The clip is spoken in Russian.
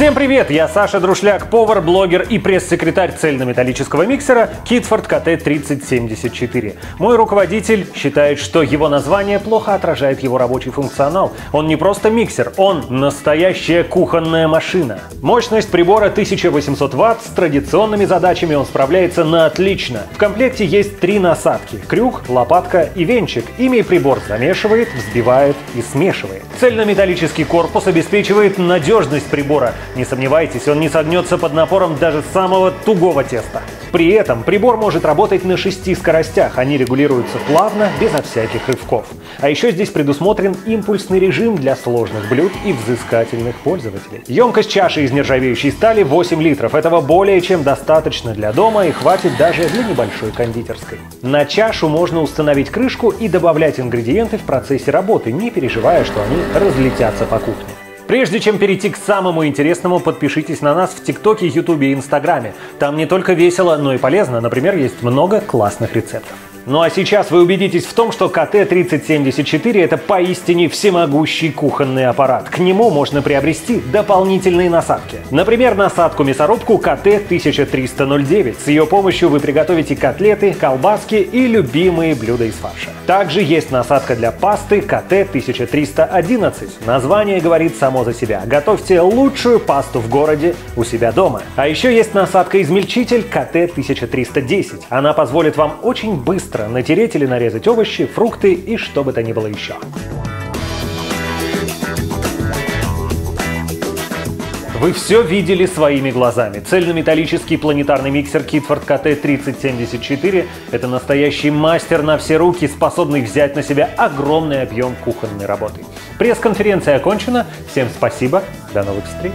Всем привет! Я Саша Друшляк, повар, блогер и пресс-секретарь цельнометаллического миксера Kidford KT3074. Мой руководитель считает, что его название плохо отражает его рабочий функционал. Он не просто миксер, он настоящая кухонная машина. Мощность прибора 1800 Вт, с традиционными задачами он справляется на отлично. В комплекте есть три насадки – крюк, лопатка и венчик. Ими прибор замешивает, взбивает и смешивает. Цельнометаллический корпус обеспечивает надежность прибора – не сомневайтесь, он не согнется под напором даже самого тугого теста. При этом прибор может работать на шести скоростях, они регулируются плавно, безо всяких рывков. А еще здесь предусмотрен импульсный режим для сложных блюд и взыскательных пользователей. Емкость чаши из нержавеющей стали 8 литров. Этого более чем достаточно для дома и хватит даже для небольшой кондитерской. На чашу можно установить крышку и добавлять ингредиенты в процессе работы, не переживая, что они разлетятся по кухне. Прежде чем перейти к самому интересному, подпишитесь на нас в ТикТоке, Ютубе и Инстаграме. Там не только весело, но и полезно. Например, есть много классных рецептов. Ну а сейчас вы убедитесь в том, что КТ-3074 это поистине всемогущий кухонный аппарат. К нему можно приобрести дополнительные насадки. Например, насадку-мясорубку КТ-1309. С ее помощью вы приготовите котлеты, колбаски и любимые блюда из фарша. Также есть насадка для пасты КТ-1311. Название говорит само за себя. Готовьте лучшую пасту в городе у себя дома. А еще есть насадка-измельчитель КТ-1310. Она позволит вам очень быстро быстро натереть или нарезать овощи, фрукты и что бы то ни было еще. Вы все видели своими глазами. Цельнометаллический планетарный миксер Kidford KT3074 – это настоящий мастер на все руки, способный взять на себя огромный объем кухонной работы. Пресс-конференция окончена. Всем спасибо. До новых встреч.